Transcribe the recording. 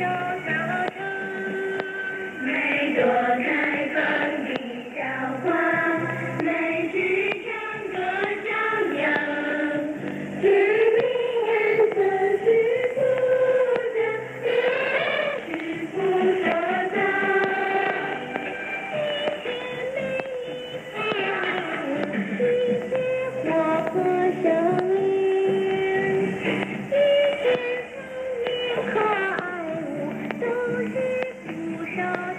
Thank 开 show.